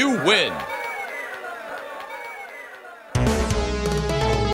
you win.